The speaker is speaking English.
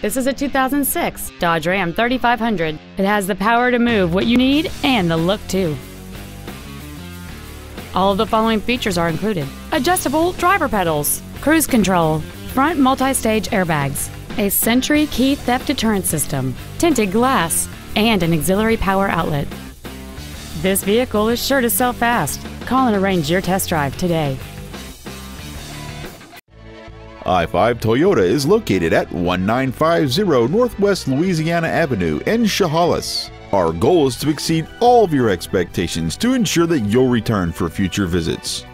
This is a 2006 Dodge Ram 3500. It has the power to move what you need and the look too. All of the following features are included. Adjustable driver pedals, cruise control, front multi-stage airbags, a Sentry key theft deterrent system, tinted glass, and an auxiliary power outlet. This vehicle is sure to sell fast. Call and arrange your test drive today. I 5 Toyota is located at 1950 Northwest Louisiana Avenue in Chehalis. Our goal is to exceed all of your expectations to ensure that you'll return for future visits.